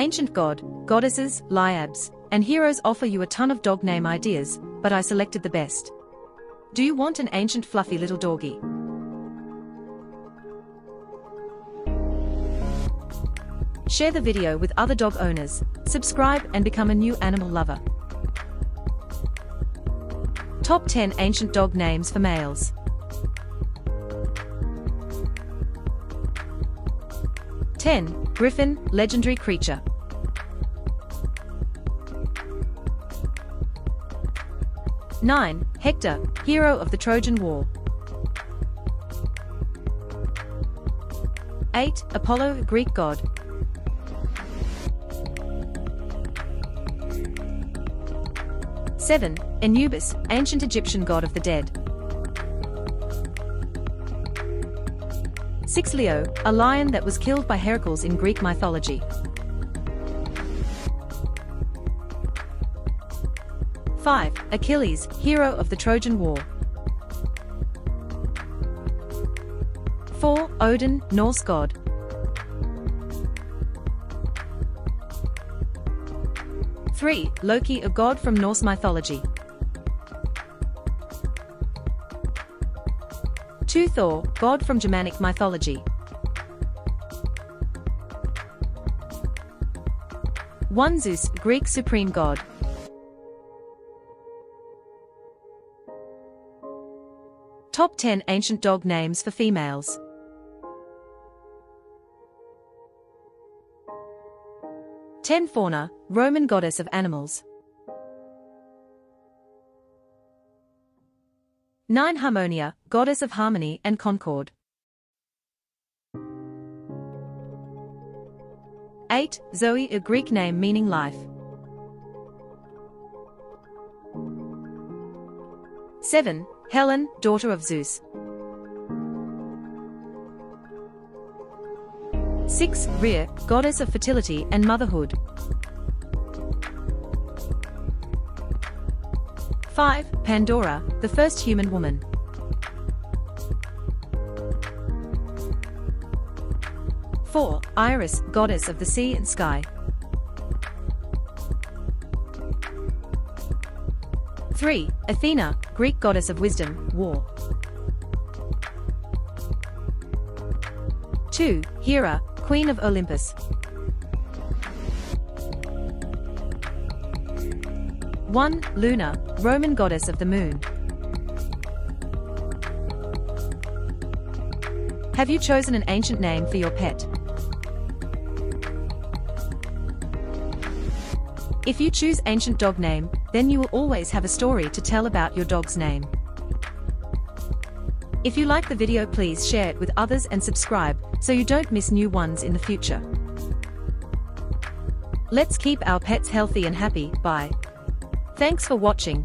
Ancient god, goddesses, liabs, and heroes offer you a ton of dog name ideas, but I selected the best. Do you want an ancient fluffy little doggy? Share the video with other dog owners, subscribe and become a new animal lover. Top 10 Ancient Dog Names for Males Ten, Griffin, legendary creature. Nine, Hector, hero of the Trojan War. 8. Apollo, Greek god. 7. Anubis, ancient Egyptian god of the dead. 6. Leo, a lion that was killed by Heracles in Greek mythology. 5. Achilles, hero of the Trojan War. 4. Odin, Norse god. 3. Loki, a god from Norse mythology. 2. Thor, god from Germanic mythology. 1. Zeus, Greek supreme god. Top 10 ancient dog names for females. Ten Fauna, Roman goddess of animals. 9 Harmonia, goddess of harmony and concord. 8 Zoe, a Greek name meaning life. 7 Helen, daughter of Zeus. 6. Rhea, goddess of fertility and motherhood. 5. Pandora, the first human woman. Four, Iris, goddess of the sea and sky. Three, Athena, Greek goddess of wisdom, war. 2. Hera, Queen of Olympus. 1. Luna, Roman goddess of the moon. Have you chosen an ancient name for your pet? If you choose ancient dog name, then you will always have a story to tell about your dog's name. If you like the video please share it with others and subscribe, so you don't miss new ones in the future. Let's keep our pets healthy and happy, bye. Thanks for watching.